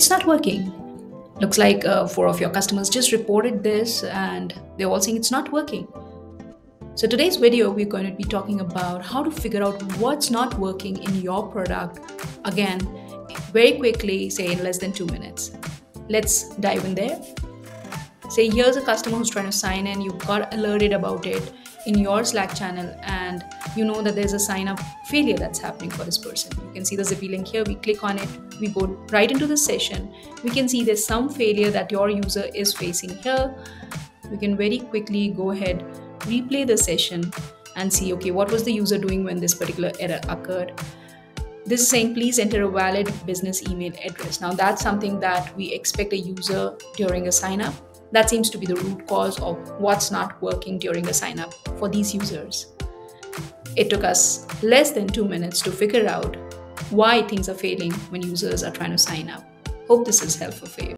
it's not working. Looks like uh, four of your customers just reported this and they're all saying it's not working. So, today's video, we're going to be talking about how to figure out what's not working in your product again, very quickly, say in less than two minutes. Let's dive in there. Say, here's a customer who's trying to sign in, you got alerted about it in your Slack channel, and you know that there's a sign up failure that's happening for this person. You can see the Zipy link here. We click on it, we go right into the session. We can see there's some failure that your user is facing here. We can very quickly go ahead, replay the session, and see okay, what was the user doing when this particular error occurred. This is saying please enter a valid business email address. Now, that's something that we expect a user during a sign up. That seems to be the root cause of what's not working during a sign up for these users. It took us less than two minutes to figure out why things are failing when users are trying to sign up. Hope this is helpful for you.